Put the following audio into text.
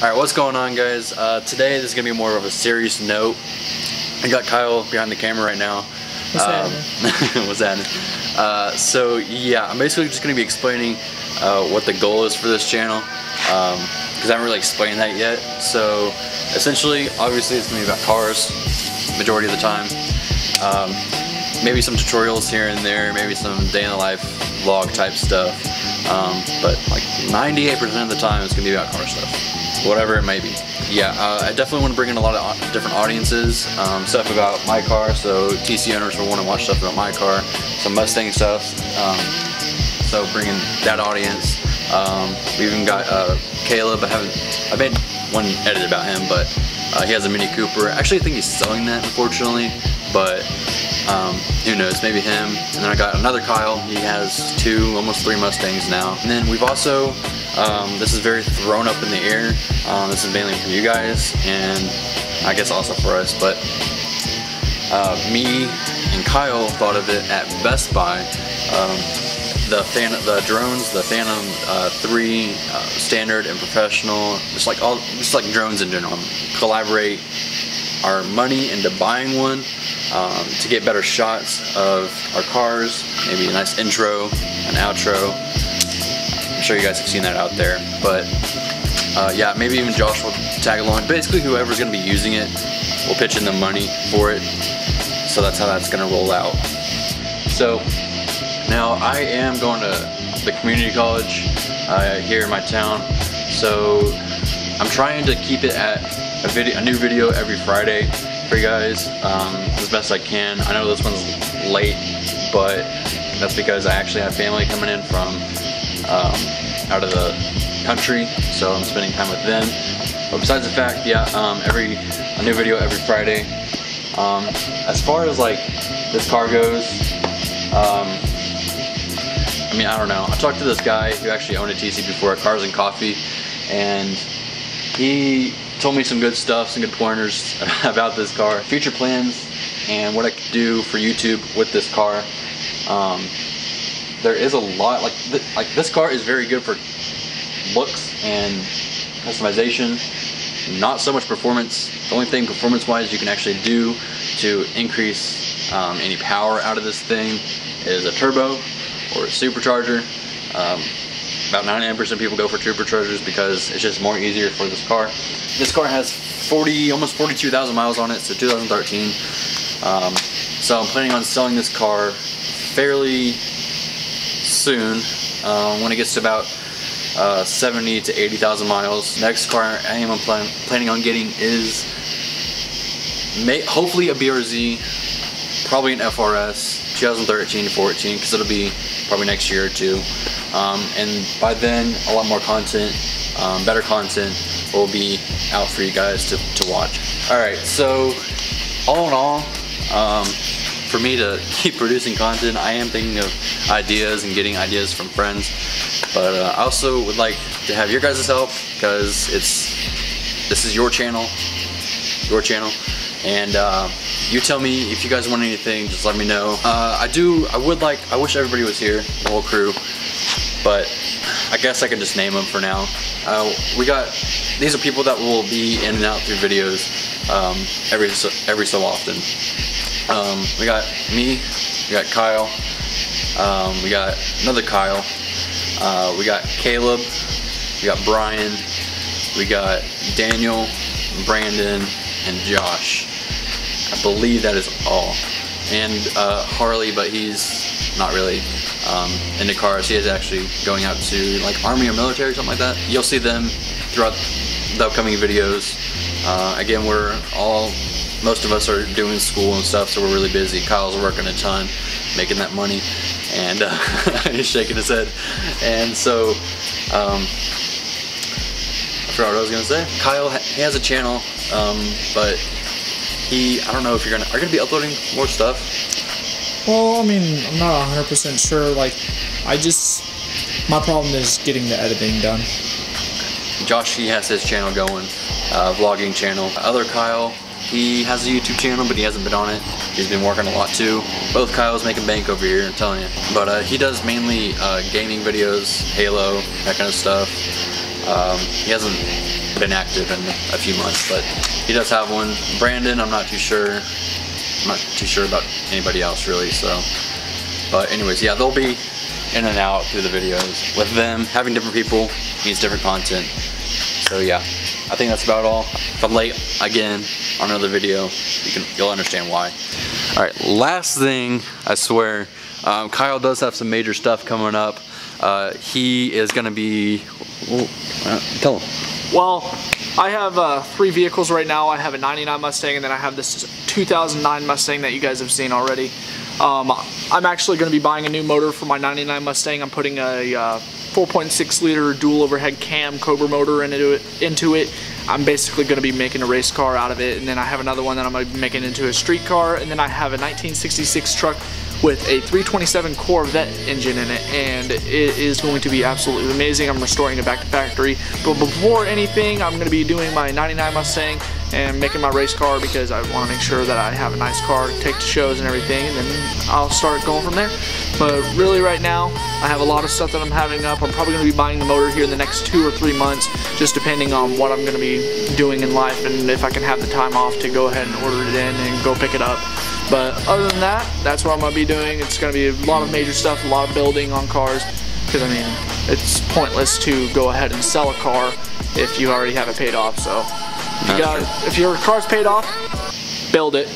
Alright, what's going on guys? Uh, today this is going to be more of a serious note. I got Kyle behind the camera right now. What's um, happening? what's happening? Uh, so yeah, I'm basically just going to be explaining uh, what the goal is for this channel. Because I haven't really explained that yet. So essentially, obviously it's going to be about cars, majority of the time. Um, maybe some tutorials here and there, maybe some day in the life vlog type stuff. Um, but like 98% of the time it's going to be about car stuff whatever it may be. Yeah, uh, I definitely want to bring in a lot of different audiences, um, stuff about my car, so TC owners will want to watch stuff about my car, some Mustang stuff, um, so bringing that audience. Um, we even got uh, Caleb, I haven't, I made one edit about him, but uh, he has a Mini Cooper. Actually, I think he's selling that, unfortunately, but um, who knows, maybe him. And then I got another Kyle, he has two, almost three Mustangs now. And then we've also um, this is very thrown up in the air. Um, this is mainly for you guys and I guess also for us, but uh, me and Kyle thought of it at Best Buy. Um, the fan, the drones, the Phantom uh, 3 uh, standard and professional, just like all, just like drones in general, collaborate our money into buying one um, to get better shots of our cars, maybe a nice intro, an outro, sure you guys have seen that out there. But uh, yeah, maybe even Josh will tag along. Basically, whoever's going to be using it will pitch in the money for it. So that's how that's going to roll out. So now I am going to the community college uh, here in my town. So I'm trying to keep it at a video, a new video every Friday for you guys um, as best I can. I know this one's late, but that's because I actually have family coming in from um, out of the country, so I'm spending time with them. But besides the fact, yeah, um, every a new video every Friday. Um, as far as like this car goes, um, I mean, I don't know. I talked to this guy who actually owned a TC before Cars and Coffee, and he told me some good stuff, some good pointers about this car, future plans, and what I could do for YouTube with this car. Um, there is a lot like th like this car is very good for looks and customization not so much performance. The only thing performance wise you can actually do to increase um, any power out of this thing is a turbo or a supercharger. Um, about 99% of people go for superchargers because it's just more easier for this car. This car has 40 almost 42,000 miles on it so 2013 um, so I'm planning on selling this car fairly soon um, when it gets to about uh, 70 to 80,000 miles. Next car I am plan planning on getting is may hopefully a BRZ, probably an FRS, 2013-14 because it'll be probably next year or two. Um, and by then a lot more content, um, better content will be out for you guys to, to watch. Alright, so all in all, um, for me to keep producing content, I am thinking of ideas and getting ideas from friends. But uh, I also would like to have your guys' help because it's this is your channel, your channel, and uh, you tell me if you guys want anything. Just let me know. Uh, I do. I would like. I wish everybody was here, the whole crew, but I guess I can just name them for now. Uh, we got these are people that will be in and out through videos um, every so, every so often. Um, we got me, we got Kyle, um, we got another Kyle, uh, we got Caleb, we got Brian, we got Daniel, Brandon, and Josh. I believe that is all. And uh, Harley, but he's not really um, into cars. He is actually going out to like army or military or something like that. You'll see them throughout the upcoming videos. Uh, again, we're all most of us are doing school and stuff, so we're really busy. Kyle's working a ton, making that money, and uh, he's shaking his head. And so, um, I forgot what I was gonna say. Kyle he has a channel, um, but he I don't know if you're gonna are you gonna be uploading more stuff. Well, I mean, I'm not 100% sure. Like, I just my problem is getting the editing done. Josh, he has his channel going, uh, vlogging channel. Other Kyle, he has a YouTube channel, but he hasn't been on it. He's been working a lot too. Both Kyle's making bank over here, I'm telling you. But uh, he does mainly uh, gaming videos, Halo, that kind of stuff. Um, he hasn't been active in a few months, but he does have one. Brandon, I'm not too sure. I'm not too sure about anybody else really. So, but anyways, yeah, they'll be in and out through the videos. With them having different people means different content. So yeah, I think that's about all. If I'm late again on another video, you can you'll understand why. All right, last thing, I swear, um, Kyle does have some major stuff coming up. Uh, he is gonna be, uh, tell him. Well, I have uh, three vehicles right now. I have a 99 Mustang and then I have this 2009 Mustang that you guys have seen already. Um, I'm actually going to be buying a new motor for my 99 Mustang. I'm putting a uh, 4.6 liter dual overhead cam Cobra motor into it. Into it. I'm basically going to be making a race car out of it and then I have another one that I'm going to be making into a street car and then I have a 1966 truck with a 327 Corvette engine in it and it is going to be absolutely amazing. I'm restoring it back to factory. But before anything, I'm going to be doing my 99 Mustang and making my race car because I want to make sure that I have a nice car to take to shows and everything and then I'll start going from there. But really right now, I have a lot of stuff that I'm having up. I'm probably going to be buying the motor here in the next two or three months just depending on what I'm going to be doing in life and if I can have the time off to go ahead and order it in and go pick it up. But other than that, that's what I'm going to be doing. It's going to be a lot of major stuff, a lot of building on cars. Because, I mean, it's pointless to go ahead and sell a car if you already have it paid off. So, if, you got, if your car's paid off, build it.